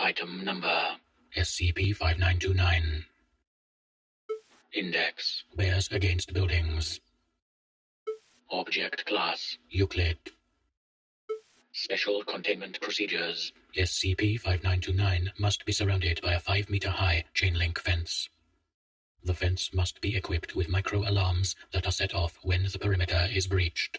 Item number SCP-5929. Index Bears against buildings. Object Class Euclid. Special Containment Procedures SCP-5929 must be surrounded by a 5-meter-high chain-link fence. The fence must be equipped with micro-alarms that are set off when the perimeter is breached.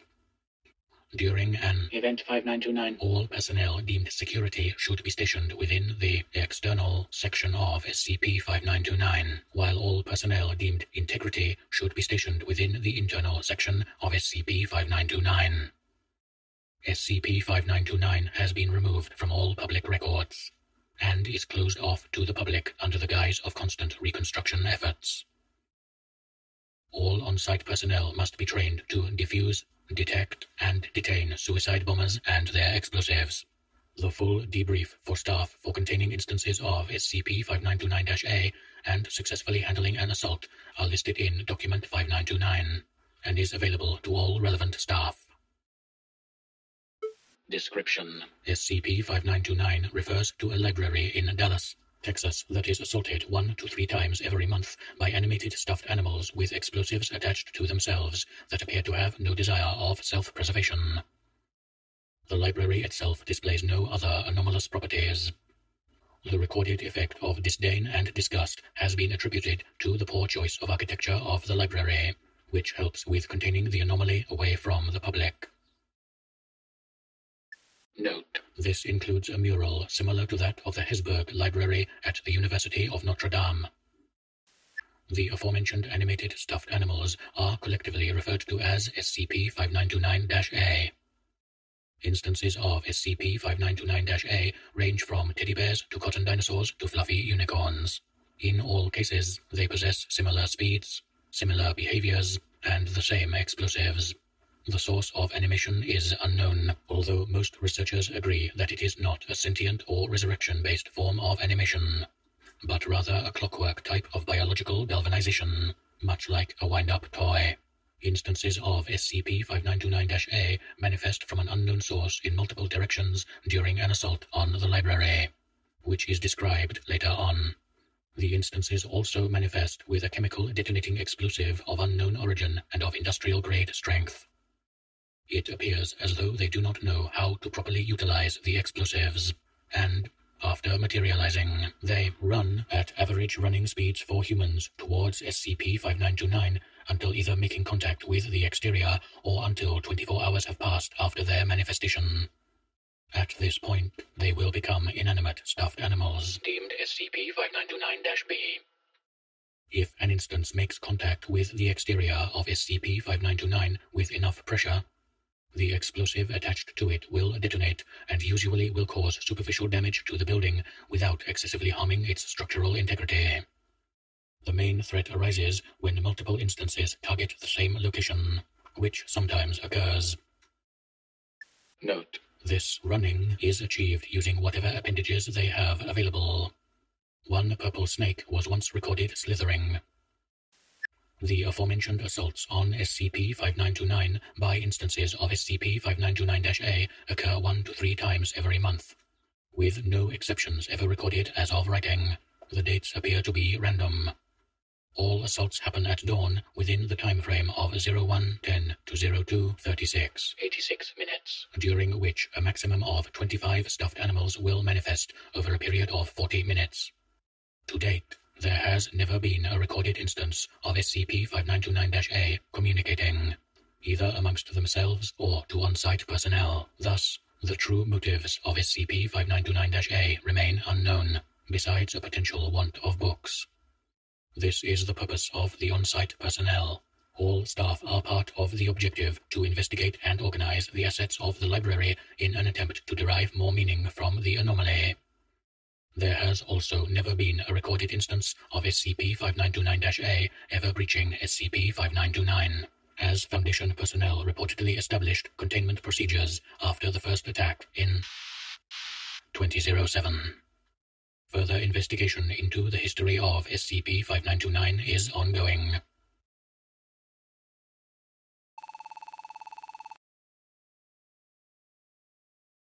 During an Event 5929 all personnel deemed security should be stationed within the external section of SCP-5929, while all personnel deemed integrity should be stationed within the internal section of SCP-5929. SCP-5929 has been removed from all public records and is closed off to the public under the guise of constant reconstruction efforts. All on-site personnel must be trained to defuse, detect, and detain suicide bombers and their explosives. The full debrief for staff for containing instances of SCP-5929-A and successfully handling an assault are listed in Document 5929 and is available to all relevant staff. Description SCP-5929 refers to a library in Dallas, Texas that is assaulted one to three times every month by animated stuffed animals with explosives attached to themselves that appear to have no desire of self-preservation. The library itself displays no other anomalous properties. The recorded effect of disdain and disgust has been attributed to the poor choice of architecture of the library, which helps with containing the anomaly away from the public. Note This includes a mural similar to that of the Hesburgh Library at the University of Notre Dame. The aforementioned animated stuffed animals are collectively referred to as SCP-5929-A. Instances of SCP-5929-A range from teddy bears to cotton dinosaurs to fluffy unicorns. In all cases, they possess similar speeds, similar behaviors, and the same explosives. The source of animation is unknown, although most researchers agree that it is not a sentient or resurrection-based form of animation, but rather a clockwork type of biological galvanization, much like a wind-up toy. Instances of SCP-5929-A manifest from an unknown source in multiple directions during an assault on the library, which is described later on. The instances also manifest with a chemical detonating explosive of unknown origin and of industrial-grade strength. It appears as though they do not know how to properly utilize the explosives, and, after materializing, they run at average running speeds for humans towards SCP-5929 until either making contact with the exterior or until 24 hours have passed after their manifestation. At this point, they will become inanimate stuffed animals deemed SCP-5929-B. if an instance makes contact with the exterior of SCP-5929 with enough pressure, the explosive attached to it will detonate and usually will cause superficial damage to the building without excessively harming its structural integrity. The main threat arises when multiple instances target the same location, which sometimes occurs. Note This running is achieved using whatever appendages they have available. One purple snake was once recorded slithering. The aforementioned assaults on SCP-5929 by instances of SCP-5929-A occur one to three times every month, with no exceptions ever recorded as of writing. The dates appear to be random. All assaults happen at dawn within the time frame of 0110 to 0236, 86 minutes. during which a maximum of 25 stuffed animals will manifest over a period of 40 minutes. To date, there has never been a recorded instance of SCP-5929-A communicating, either amongst themselves or to on-site personnel. Thus, the true motives of SCP-5929-A remain unknown, besides a potential want of books. This is the purpose of the on-site personnel. All staff are part of the objective to investigate and organize the assets of the library in an attempt to derive more meaning from the anomaly. There has also never been a recorded instance of SCP-5929-A ever breaching SCP-5929, as Foundation personnel reportedly established containment procedures after the first attack in 2007. Further investigation into the history of SCP-5929 is ongoing.